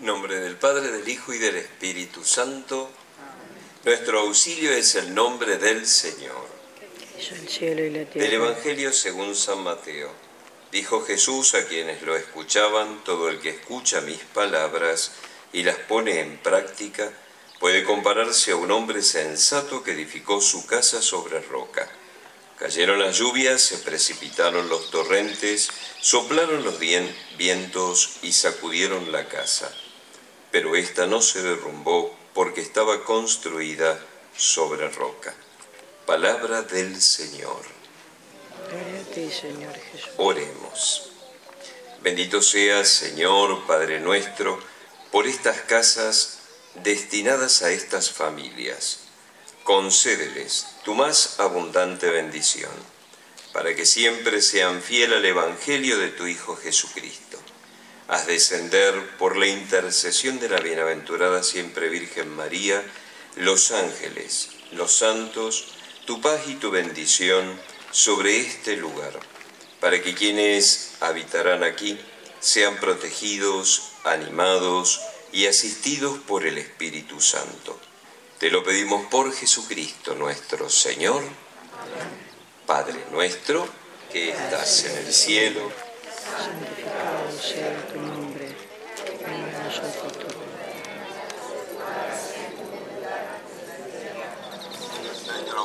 nombre del Padre, del Hijo y del Espíritu Santo. Nuestro auxilio es el nombre del Señor. el cielo y la Del. Evangelio según San Mateo. Dijo Jesús a quienes lo escuchaban, todo el que escucha mis palabras y las pone en práctica, puede compararse a un hombre sensato que edificó su casa sobre roca. Cayeron las lluvias, se precipitaron los torrentes, soplaron los vien- vientos y sacudieron la casa. Pero ésta no se derrumbó porque estaba construida sobre roca. Palabra del Señor. Gloria a ti, Señor Jesús. Oremos. Bendito seas, Señor, Padre nuestro, por estas casas destinadas a estas familias. Concédeles tu más abundante bendición, para que siempre sean fiel al Evangelio de tu Hijo Jesucristo. Haz descender por la intercesión de la bienaventurada siempre Virgen María, los ángeles, los santos, tu paz y tu bendición sobre este lugar, para que quienes habitarán aquí sean protegidos, animados y asistidos por el Espíritu Santo. Te lo pedimos por Jesucristo nuestro Señor. Padre nuestro, que estás en el cielo, Reino.